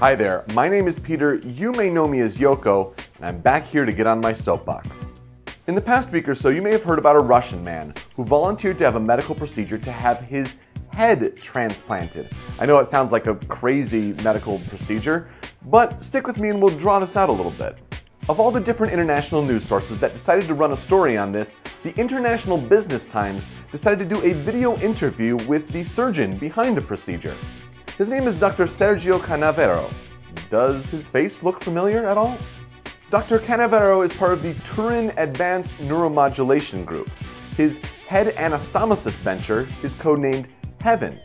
Hi there, my name is Peter. You may know me as Youko, and I'm back here to get on my soapbox. In the past week or so, you may have heard about a Russian man who volunteered to have a medical procedure to have his head transplanted. I know it sounds like a crazy medical procedure, but stick with me and we'll draw this out a little bit. Of all the different international news sources that decided to run a story on this, the International Business Times decided to do a video interview with the surgeon behind the procedure. His name is Dr. Sergio Canavero. Does his face look familiar at all? Dr. Canavero is part of the Turin Advanced Neuromodulation Group. His head anastomosis venture is codenamed Heaven.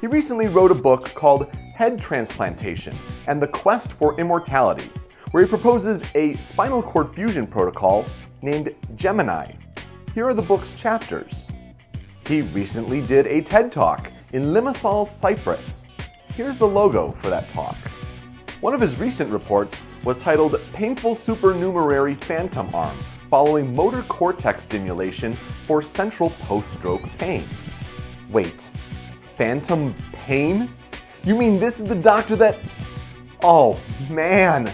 He recently wrote a book called Head Transplantation and the Quest for Immortality, where he proposes a spinal cord fusion protocol named Gemini. Here are the book's chapters. He recently did a TED Talk in Limassol, Cyprus. Here's the logo for that talk. One of his recent reports was titled Painful Supernumerary Phantom Arm Following Motor Cortex Stimulation for Central Post Stroke Pain. Wait, phantom pain? You mean this is the doctor that. Oh, man.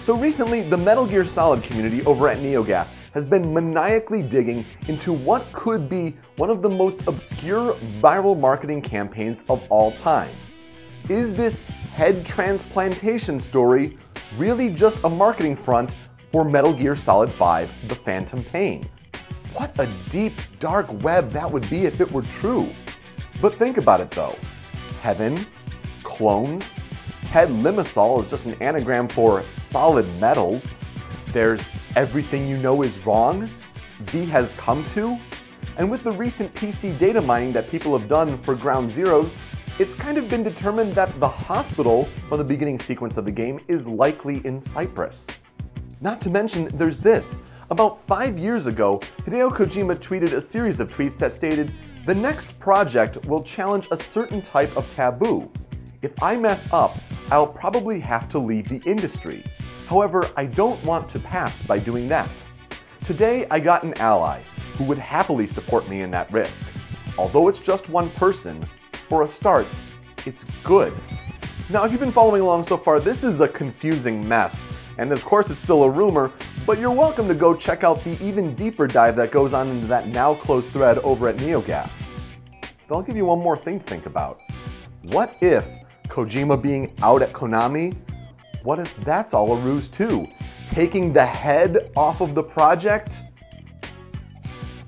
So recently, the Metal Gear Solid community over at NeoGAF has been maniacally digging into what could be one of the most obscure viral marketing campaigns of all time. Is this head transplantation story really just a marketing front for Metal Gear Solid 5 The Phantom Pain? What a deep, dark web that would be if it were true. But think about it though. Heaven, clones, Ted Limassol is just an anagram for solid metals. There's everything you know is wrong. V has come to. And with the recent PC data mining that people have done for Ground Zeroes, it's kind of been determined that the hospital from the beginning sequence of the game is likely in Cyprus. Not to mention, there's this. About five years ago, Hideo Kojima tweeted a series of tweets that stated, The next project will challenge a certain type of taboo. If I mess up, I'll probably have to leave the industry. However, I don't want to pass by doing that. Today, I got an ally who would happily support me in that risk. Although it's just one person, for a start, it's good. Now, if you've been following along so far, this is a confusing mess. And of course, it's still a rumor, but you're welcome to go check out the even deeper dive that goes on into that now closed thread over at NeoGAF. But I'll give you one more thing to think about. What if Kojima being out at Konami, what if that's all a ruse too? Taking the head off of the project?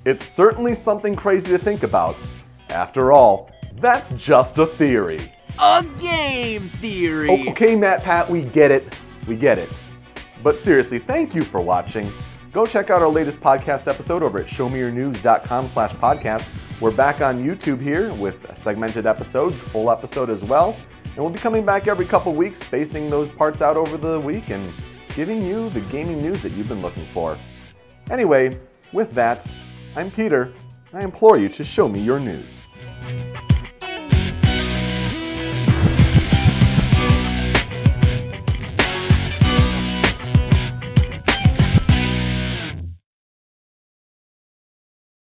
It's certainly something crazy to think about. After all, that's just a theory. A game theory! Oh, okay, MatPat, we get it. We get it. But seriously, thank you for watching. Go check out our latest podcast episode over at showmeyournews.com slash podcast. We're back on YouTube here with segmented episodes, full episode as well. And we'll be coming back every couple weeks, spacing those parts out over the week and giving you the gaming news that you've been looking for. Anyway, with that, I'm Peter. and I implore you to show me your news.